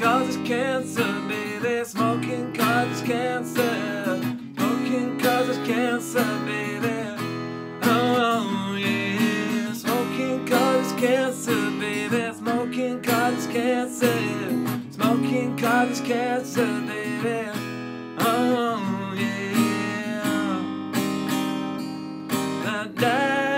Causes cancer, baby. Smoking causes cancer. Smoking causes cancer, baby. Oh yeah. Smoking causes cancer, baby. Smoking causes cancer. Smoking causes cancer, baby. Oh yeah. Da, da,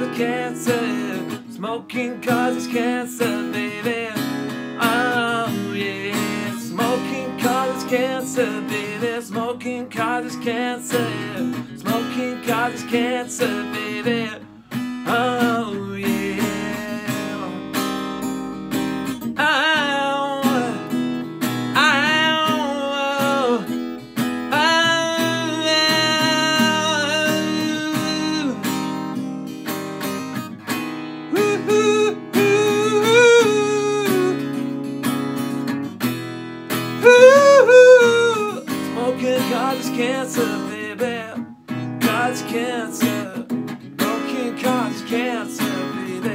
Causes cancer. Smoking causes cancer, baby. Oh yeah. Smoking causes cancer, baby. Smoking causes cancer. Smoking causes cancer, baby. Causes cancer, baby. Causes cancer. Smoking causes cancer, baby.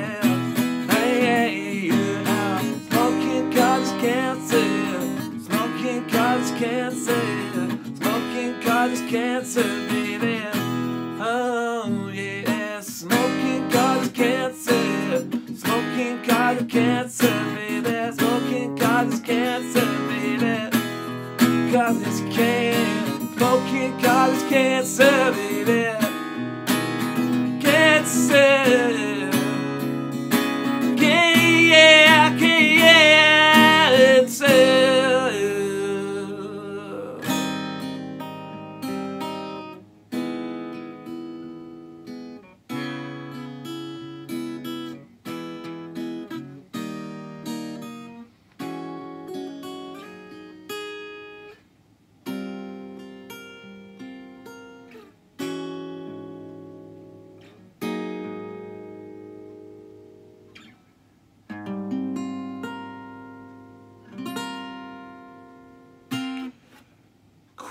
Hey, hey, yeah. Smoking causes cancer. Smoking causes cancer. Smoking causes cancer, baby. Oh, yeah. Smoking causes cancer. Smoking causes cancer, baby. Smoking causes cancer, baby. Causes cancer. Smoking causes cancer, baby. Cancer.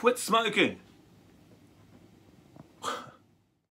Quit smoking.